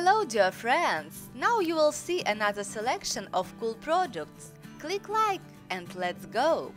Hello dear friends! Now you will see another selection of cool products. Click like and let's go!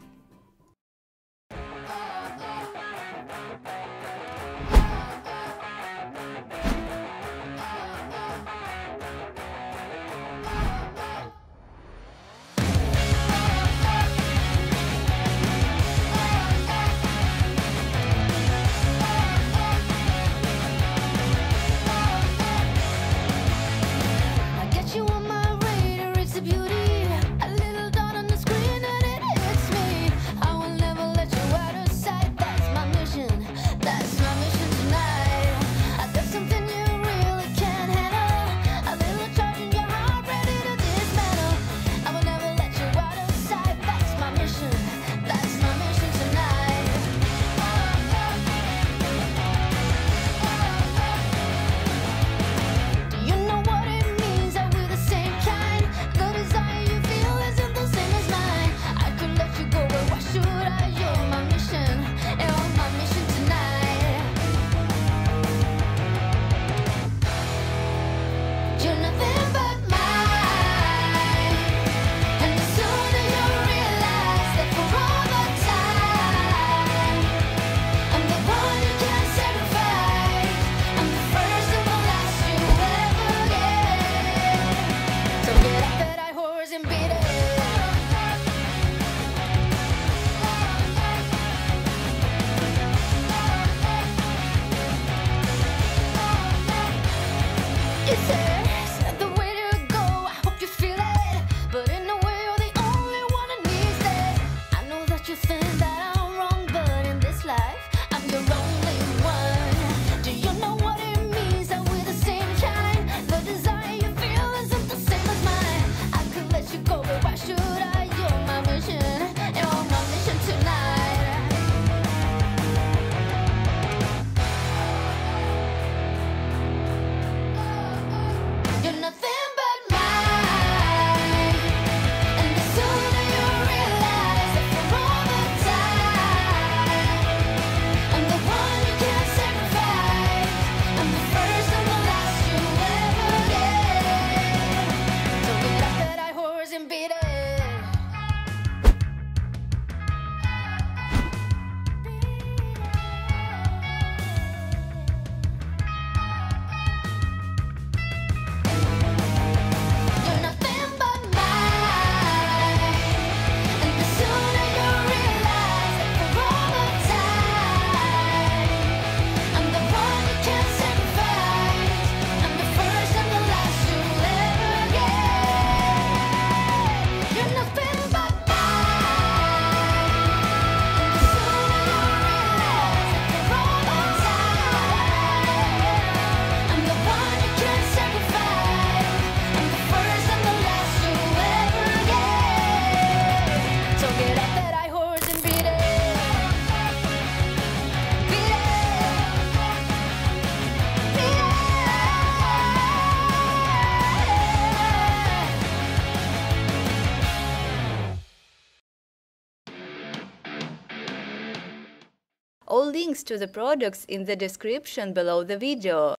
links to the products in the description below the video.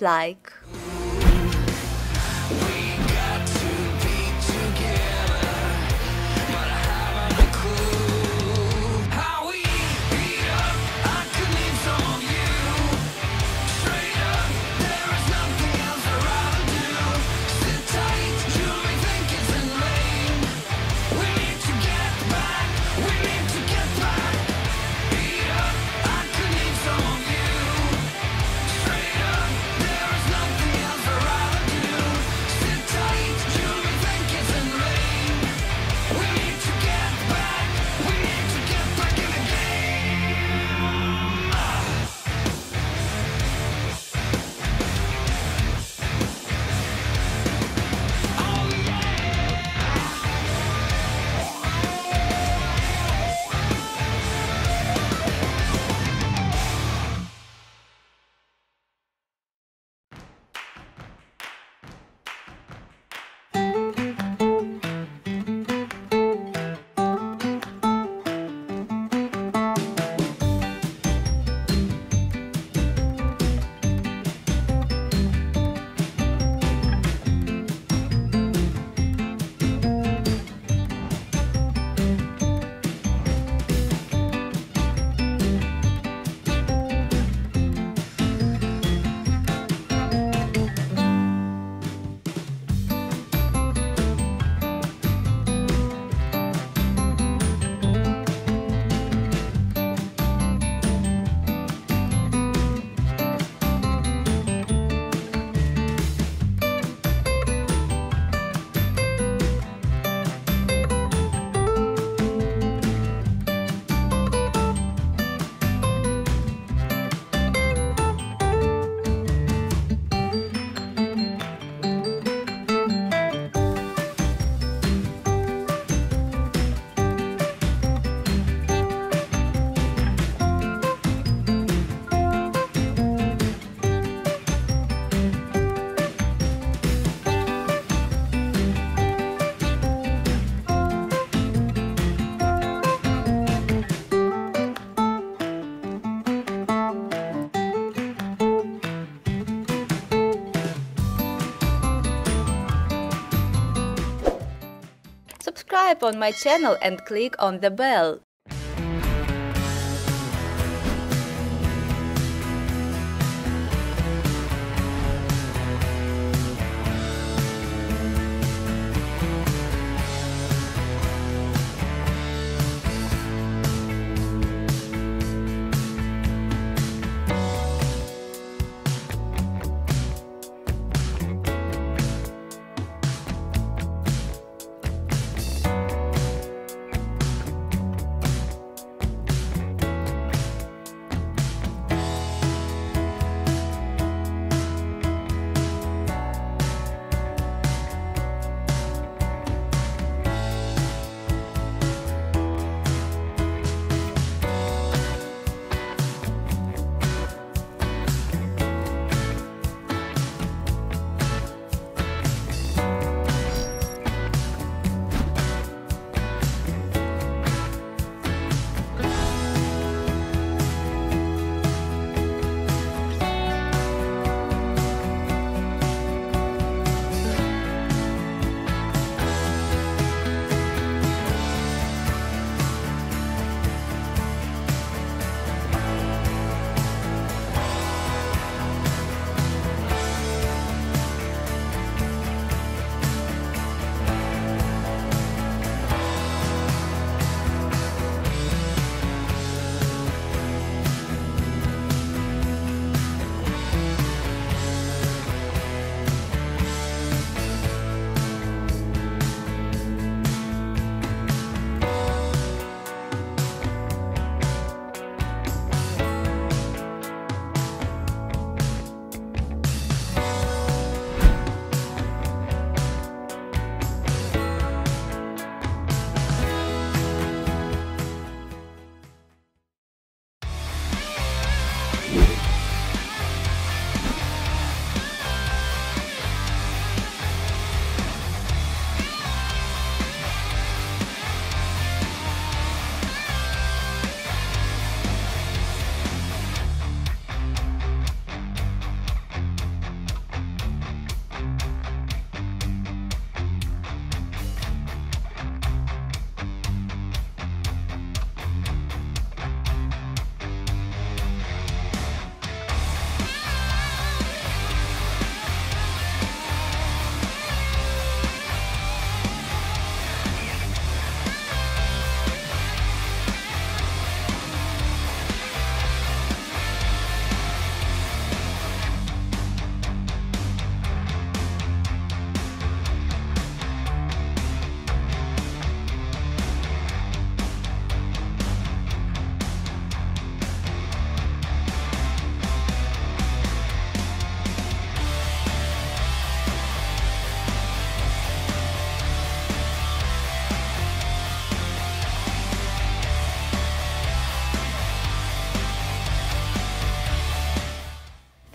Like. Subscribe on my channel and click on the bell.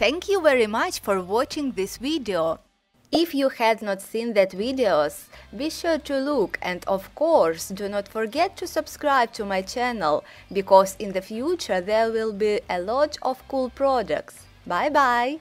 Thank you very much for watching this video. If you had not seen that videos, be sure to look and of course do not forget to subscribe to my channel because in the future there will be a lot of cool products. Bye bye!